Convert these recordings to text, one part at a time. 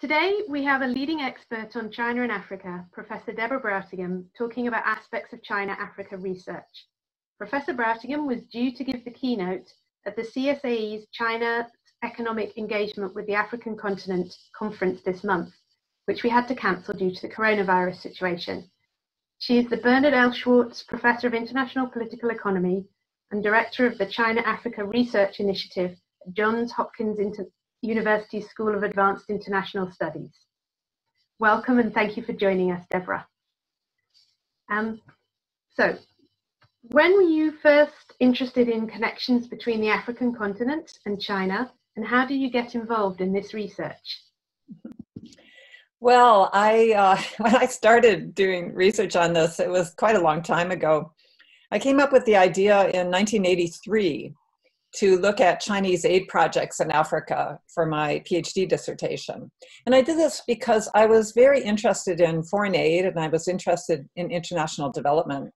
Today, we have a leading expert on China and Africa, Professor Deborah Brautigam, talking about aspects of China-Africa research. Professor Brautigam was due to give the keynote at the CSAE's China Economic Engagement with the African Continent conference this month, which we had to cancel due to the coronavirus situation. She is the Bernard L. Schwartz Professor of International Political Economy and Director of the China Africa Research Initiative at Johns Hopkins Inter University School of Advanced International Studies. Welcome and thank you for joining us, Deborah. Um, so, when were you first interested in connections between the African continent and China, and how did you get involved in this research? Well, I uh, when I started doing research on this, it was quite a long time ago. I came up with the idea in 1983 to look at Chinese aid projects in Africa for my PhD dissertation. And I did this because I was very interested in foreign aid and I was interested in international development.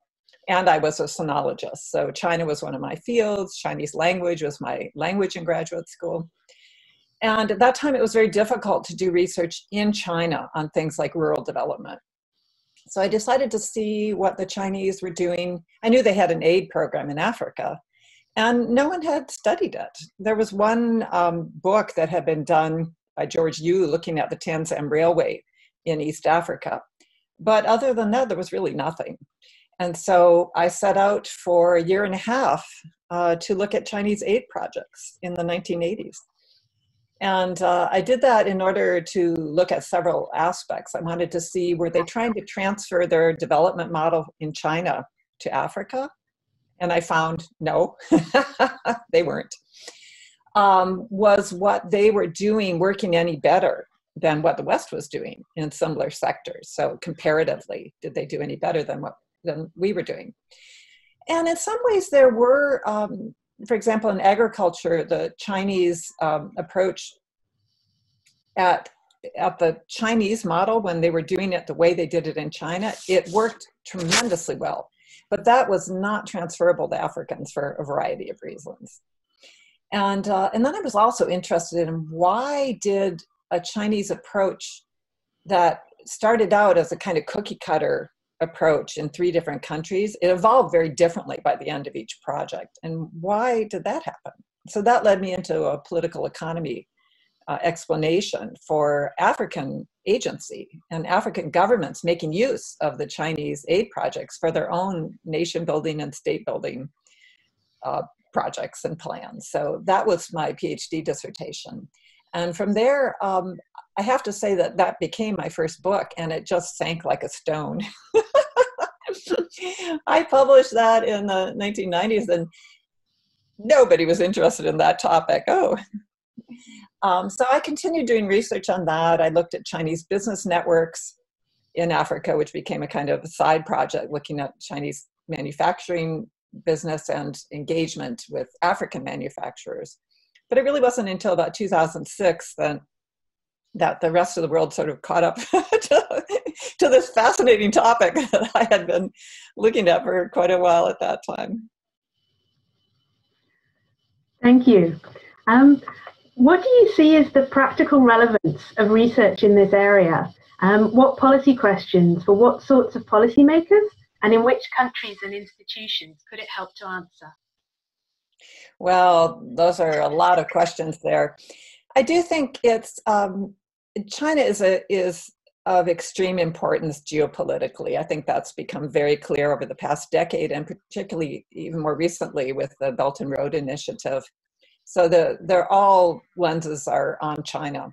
And I was a sinologist. So China was one of my fields, Chinese language was my language in graduate school. And at that time, it was very difficult to do research in China on things like rural development. So I decided to see what the Chinese were doing. I knew they had an aid program in Africa, and no one had studied it. There was one um, book that had been done by George Yu looking at the Tanzam Railway in East Africa. But other than that, there was really nothing. And so I set out for a year and a half uh, to look at Chinese aid projects in the 1980s. And uh, I did that in order to look at several aspects. I wanted to see were they trying to transfer their development model in China to Africa? And I found no, they weren't. Um, was what they were doing working any better than what the West was doing in similar sectors? So comparatively, did they do any better than what than we were doing? And in some ways, there were, um, for example, in agriculture, the Chinese um, approach at at the Chinese model when they were doing it the way they did it in China, it worked tremendously well. But that was not transferable to Africans for a variety of reasons. And, uh, and then I was also interested in why did a Chinese approach that started out as a kind of cookie cutter approach in three different countries, it evolved very differently by the end of each project. And why did that happen? So that led me into a political economy uh, explanation for African agency and African governments making use of the Chinese aid projects for their own nation building and state building uh, projects and plans. So that was my PhD dissertation. And from there, um, I have to say that that became my first book and it just sank like a stone. I published that in the 1990s and nobody was interested in that topic. Oh, um, so I continued doing research on that. I looked at Chinese business networks in Africa, which became a kind of side project looking at Chinese manufacturing business and engagement with African manufacturers. But it really wasn't until about 2006 that, that the rest of the world sort of caught up to, to this fascinating topic that I had been looking at for quite a while at that time. Thank you. Um, what do you see as the practical relevance of research in this area? Um, what policy questions for what sorts of policymakers and in which countries and institutions could it help to answer? Well, those are a lot of questions there. I do think it's um, China is a is of extreme importance geopolitically. I think that's become very clear over the past decade, and particularly even more recently with the Belt and Road Initiative. So the they're all lenses are on China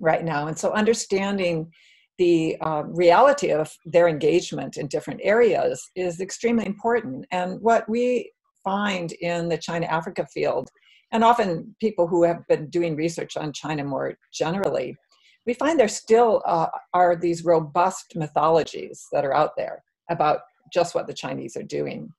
right now, and so understanding the uh, reality of their engagement in different areas is extremely important. And what we find in the China Africa field, and often people who have been doing research on China more generally, we find there still uh, are these robust mythologies that are out there about just what the Chinese are doing.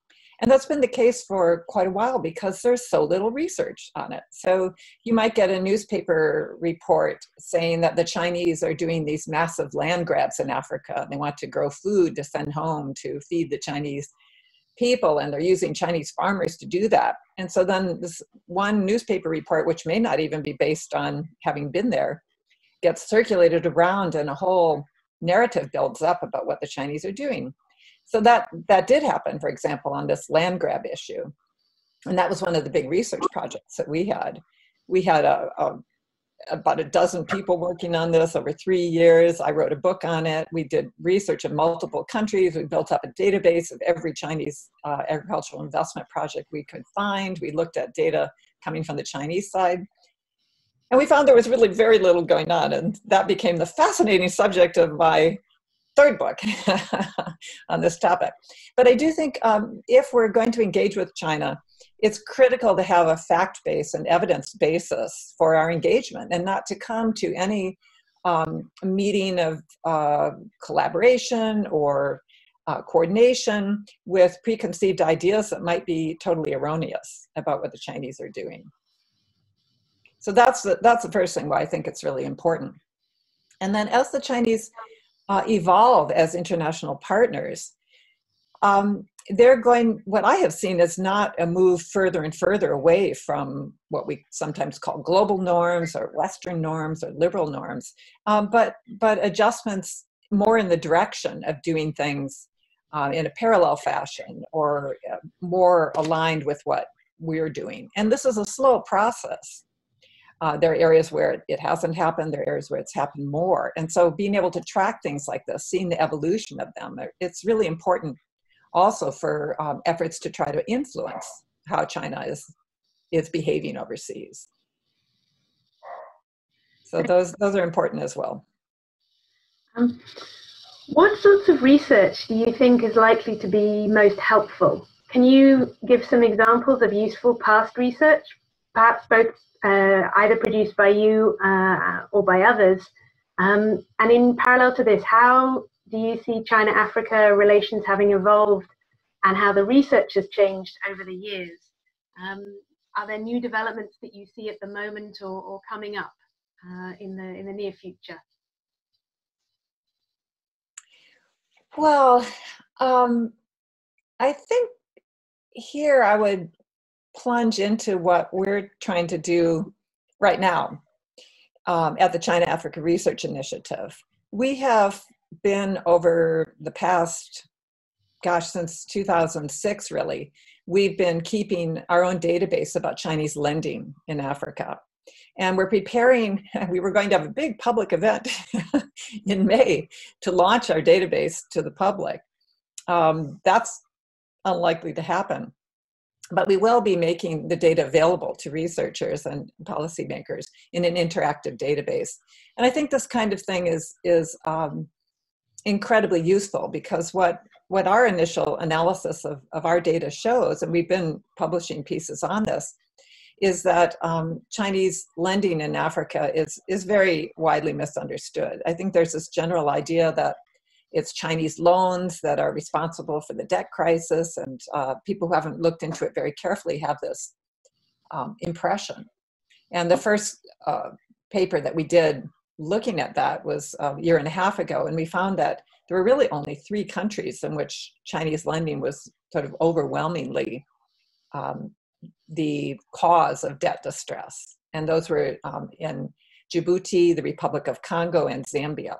And that's been the case for quite a while because there's so little research on it. So you might get a newspaper report saying that the Chinese are doing these massive land grabs in Africa they want to grow food to send home to feed the Chinese people and they're using Chinese farmers to do that. And so then this one newspaper report, which may not even be based on having been there, gets circulated around and a whole narrative builds up about what the Chinese are doing. So that that did happen, for example, on this land grab issue, and that was one of the big research projects that we had. We had a, a about a dozen people working on this over three years. I wrote a book on it. We did research in multiple countries. We built up a database of every Chinese uh, agricultural investment project we could find. We looked at data coming from the Chinese side. And we found there was really very little going on. And that became the fascinating subject of my third book on this topic. But I do think um, if we're going to engage with China, it's critical to have a fact base and evidence basis for our engagement and not to come to any um, meeting of uh, collaboration or uh, coordination with preconceived ideas that might be totally erroneous about what the Chinese are doing. So that's the, that's the first thing why I think it's really important. And then as the Chinese uh, evolve as international partners, um, they're going, what I have seen is not a move further and further away from what we sometimes call global norms or Western norms or liberal norms, um, but, but adjustments more in the direction of doing things uh, in a parallel fashion or uh, more aligned with what we're doing. And this is a slow process. Uh, there are areas where it hasn't happened, there are areas where it's happened more. And so being able to track things like this, seeing the evolution of them, it's really important also for um, efforts to try to influence how China is, is behaving overseas. So those, those are important as well. Um, what sorts of research do you think is likely to be most helpful? Can you give some examples of useful past research, perhaps both uh, either produced by you uh, or by others? Um, and in parallel to this, how do you see China Africa relations having evolved and how the research has changed over the years? Um, are there new developments that you see at the moment or, or coming up uh, in, the, in the near future? Well, um, I think here I would plunge into what we're trying to do right now um, at the China Africa Research Initiative. We have been over the past, gosh, since 2006 really, we've been keeping our own database about Chinese lending in Africa. And we're preparing, we were going to have a big public event in May to launch our database to the public. Um, that's unlikely to happen. But we will be making the data available to researchers and policymakers in an interactive database. And I think this kind of thing is, is um, incredibly useful because what, what our initial analysis of, of our data shows, and we've been publishing pieces on this, is that um, Chinese lending in Africa is, is very widely misunderstood. I think there's this general idea that it's Chinese loans that are responsible for the debt crisis, and uh, people who haven't looked into it very carefully have this um, impression. And the first uh, paper that we did looking at that was a year and a half ago, and we found that there were really only three countries in which Chinese lending was sort of overwhelmingly um, the cause of debt distress. And those were um, in Djibouti, the Republic of Congo, and Zambia.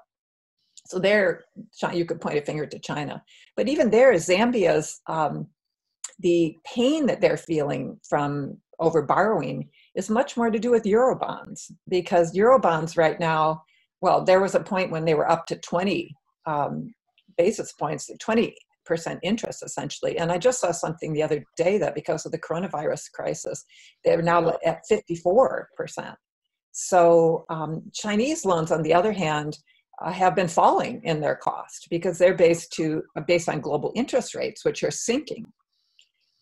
So there, you could point a finger to China. But even there, Zambia's, um, the pain that they're feeling from over borrowing is much more to do with Eurobonds because Eurobonds right now, well, there was a point when they were up to 20 um, basis points, 20 percent interest essentially. And I just saw something the other day that because of the coronavirus crisis, they're now at 54 percent. So um, Chinese loans, on the other hand, uh, have been falling in their cost because they're based to uh, based on global interest rates, which are sinking.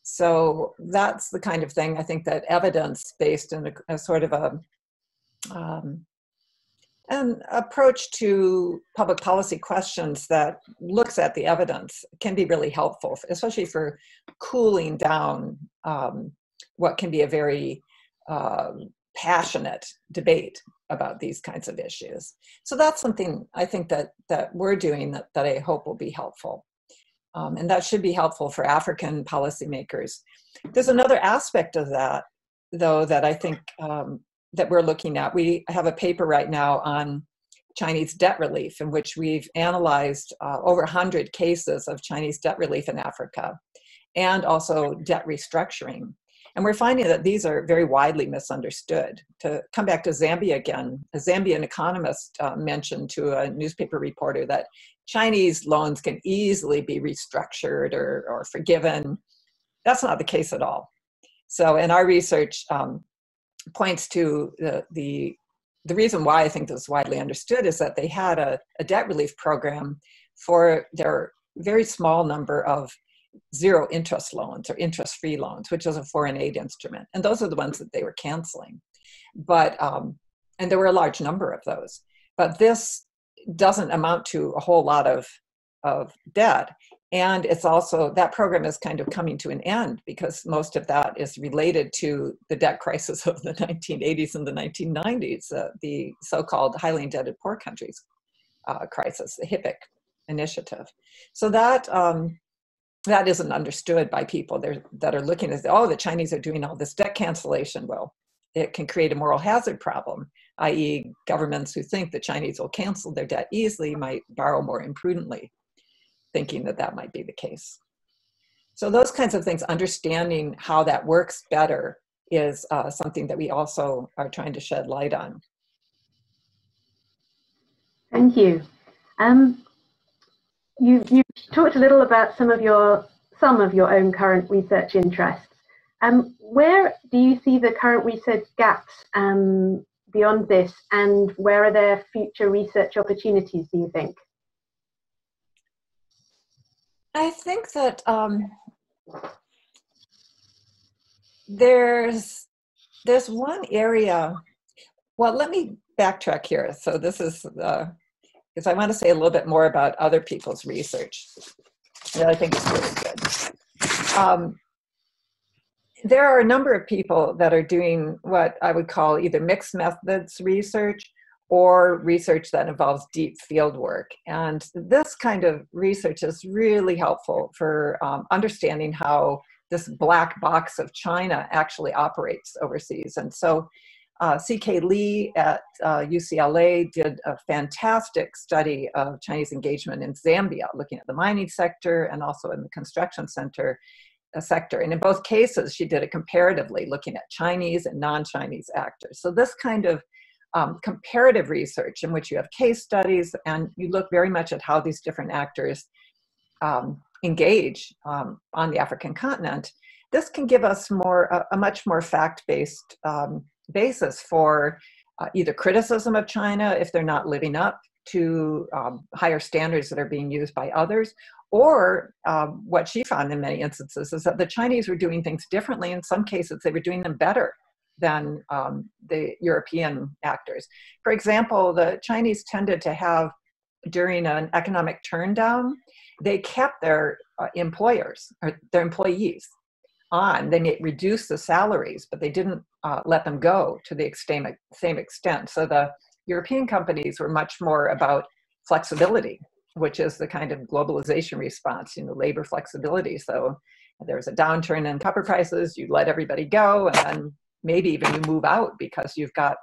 So that's the kind of thing I think that evidence based in a, a sort of a um, an approach to public policy questions that looks at the evidence can be really helpful, especially for cooling down um, what can be a very uh, passionate debate about these kinds of issues. So that's something I think that, that we're doing that, that I hope will be helpful. Um, and that should be helpful for African policymakers. There's another aspect of that, though, that I think um, that we're looking at. We have a paper right now on Chinese debt relief, in which we've analyzed uh, over 100 cases of Chinese debt relief in Africa and also debt restructuring. And we're finding that these are very widely misunderstood. To come back to Zambia again, a Zambian economist uh, mentioned to a newspaper reporter that Chinese loans can easily be restructured or, or forgiven. That's not the case at all. So, in our research, um, points to the, the the reason why I think this is widely understood is that they had a, a debt relief program for their very small number of zero interest loans or interest free loans, which is a foreign aid instrument. And those are the ones that they were canceling. But, um, and there were a large number of those. But this doesn't amount to a whole lot of, of debt. And it's also, that program is kind of coming to an end because most of that is related to the debt crisis of the 1980s and the 1990s, uh, the so called highly indebted poor countries uh, crisis, the HIPC initiative. So that um, that isn't understood by people. There that are looking at oh the chinese are doing all this debt cancellation. Well it can create a moral hazard problem i.e governments who think the chinese will cancel their debt easily might borrow more imprudently thinking that that might be the case. So those kinds of things understanding how that works better is uh, something that we also are trying to shed light on. Thank you. Um, you you talked a little about some of your some of your own current research interests. Um, where do you see the current research gaps um, beyond this, and where are there future research opportunities? Do you think? I think that um, there's there's one area. Well, let me backtrack here. So this is the because I want to say a little bit more about other people's research that I think is really good. Um, there are a number of people that are doing what I would call either mixed methods research or research that involves deep field work. And this kind of research is really helpful for um, understanding how this black box of China actually operates overseas. And so uh, C.K. Lee at uh, UCLA did a fantastic study of Chinese engagement in Zambia, looking at the mining sector and also in the construction center uh, sector. And in both cases, she did it comparatively, looking at Chinese and non-Chinese actors. So this kind of um, comparative research in which you have case studies and you look very much at how these different actors um, engage um, on the African continent, this can give us more a, a much more fact-based um, basis for uh, either criticism of China if they're not living up to um, higher standards that are being used by others, or um, what she found in many instances is that the Chinese were doing things differently. In some cases, they were doing them better than um, the European actors. For example, the Chinese tended to have, during an economic turndown, they kept their uh, employers, or their employees on. They may reduce the salaries, but they didn't uh, let them go to the same extent. So the European companies were much more about flexibility, which is the kind of globalization response, you know, labor flexibility. So there was a downturn in copper prices, you let everybody go, and then maybe even you move out because you've got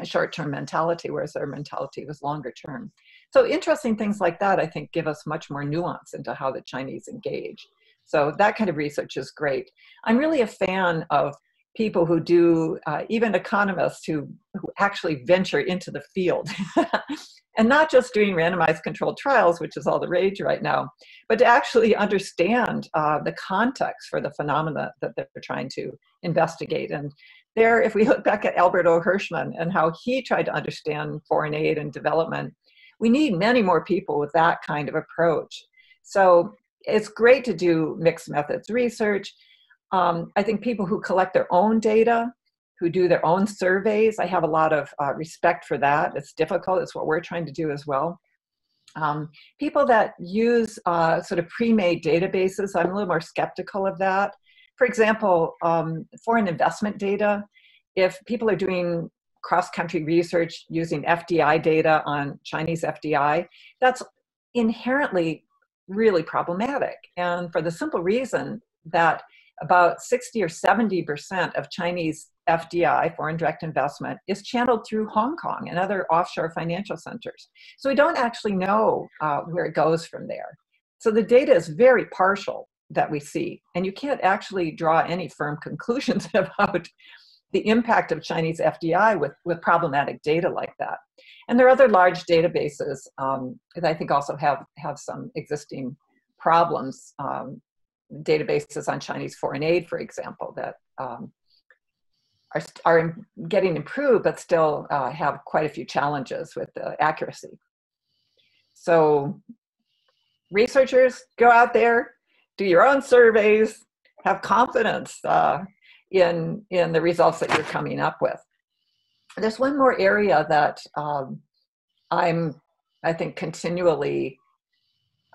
a short-term mentality, whereas their mentality was longer term. So interesting things like that, I think, give us much more nuance into how the Chinese engage. So that kind of research is great. I'm really a fan of people who do, uh, even economists who, who actually venture into the field. and not just doing randomized controlled trials, which is all the rage right now, but to actually understand uh, the context for the phenomena that they're trying to investigate. And there, if we look back at Albert O. Hirschman and how he tried to understand foreign aid and development, we need many more people with that kind of approach. So it's great to do mixed methods research. Um, I think people who collect their own data, who do their own surveys, I have a lot of uh, respect for that. It's difficult, it's what we're trying to do as well. Um, people that use uh, sort of pre-made databases, I'm a little more skeptical of that. For example, um, foreign investment data, if people are doing cross-country research using FDI data on Chinese FDI, that's inherently really problematic. And for the simple reason that about 60 or 70% of Chinese FDI, foreign direct investment, is channeled through Hong Kong and other offshore financial centers. So we don't actually know uh, where it goes from there. So the data is very partial that we see, and you can't actually draw any firm conclusions about the impact of Chinese FDI with, with problematic data like that. And there are other large databases um, that I think also have, have some existing problems. Um, databases on Chinese foreign aid, for example, that um, are, are getting improved, but still uh, have quite a few challenges with the accuracy. So researchers, go out there, do your own surveys, have confidence uh, in, in the results that you're coming up with. There's one more area that um, I'm, I think, continually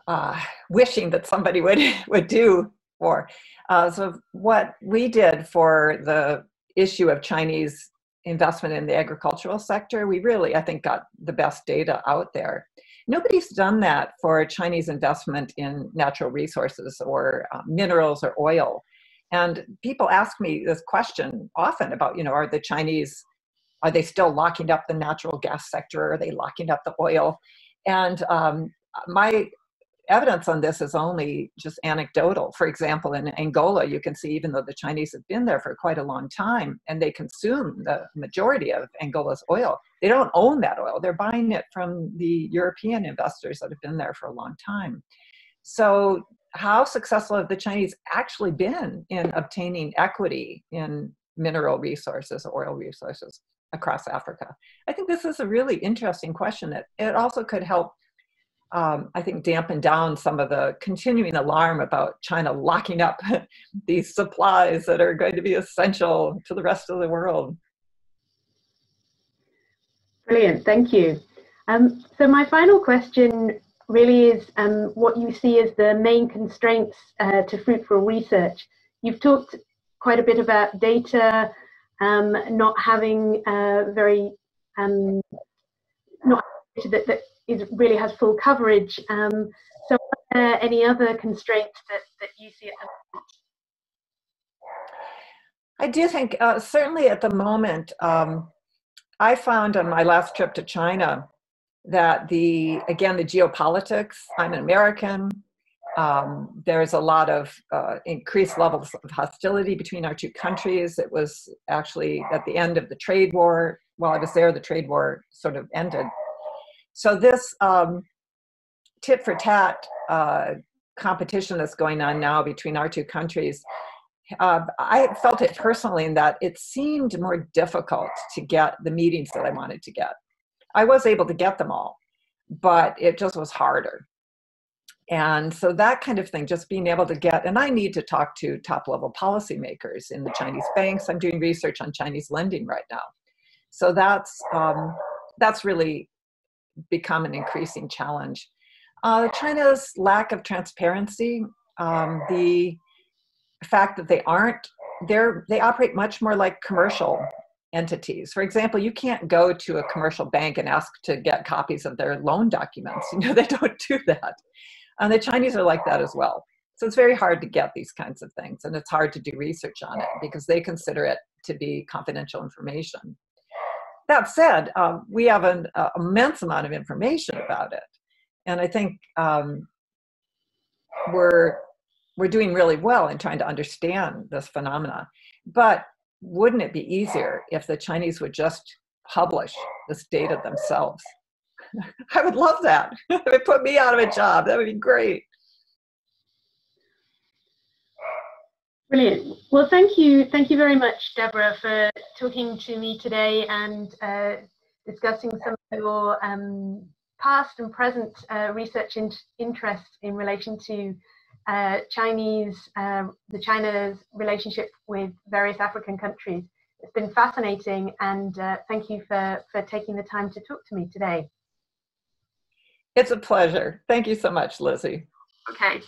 uh, wishing that somebody would, would do for. Uh, so what we did for the issue of Chinese investment in the agricultural sector, we really, I think, got the best data out there. Nobody's done that for Chinese investment in natural resources or uh, minerals or oil. And people ask me this question often about, you know, are the Chinese, are they still locking up the natural gas sector? Are they locking up the oil? And um, my evidence on this is only just anecdotal. For example, in Angola, you can see even though the Chinese have been there for quite a long time and they consume the majority of Angola's oil, they don't own that oil. They're buying it from the European investors that have been there for a long time. So how successful have the Chinese actually been in obtaining equity in mineral resources, oil resources across Africa? I think this is a really interesting question that it also could help, um, I think, dampen down some of the continuing alarm about China locking up these supplies that are going to be essential to the rest of the world. Brilliant, thank you. Um, so my final question really is um, what you see as the main constraints uh, to fruitful research. You've talked quite a bit about data, um, not having uh, very, um, not that, that is, really has full coverage. Um, so are there any other constraints that, that you see at the moment? I do think, uh, certainly at the moment, um, I found on my last trip to China that the again the geopolitics i'm an american um, there's a lot of uh, increased levels of hostility between our two countries it was actually at the end of the trade war while i was there the trade war sort of ended so this um, tit for tat uh, competition that's going on now between our two countries uh, I felt it personally in that it seemed more difficult to get the meetings that I wanted to get. I was able to get them all, but it just was harder. And so that kind of thing, just being able to get, and I need to talk to top level policymakers in the Chinese banks. I'm doing research on Chinese lending right now. So that's, um, that's really become an increasing challenge. Uh, China's lack of transparency, um, the fact that they aren't, they're, they operate much more like commercial entities. For example, you can't go to a commercial bank and ask to get copies of their loan documents. You know, they don't do that. And the Chinese are like that as well. So it's very hard to get these kinds of things, and it's hard to do research on it because they consider it to be confidential information. That said, um, we have an uh, immense amount of information about it, and I think um, we're we're doing really well in trying to understand this phenomena. But wouldn't it be easier if the Chinese would just publish this data themselves? I would love that. it would put me out of a job. That would be great. Brilliant. Well, thank you. Thank you very much, Deborah, for talking to me today and uh, discussing some of your um, past and present uh, research in interests in relation to uh, Chinese, uh, the China's relationship with various African countries. It's been fascinating, and uh, thank you for, for taking the time to talk to me today. It's a pleasure. Thank you so much, Lizzie. Okay.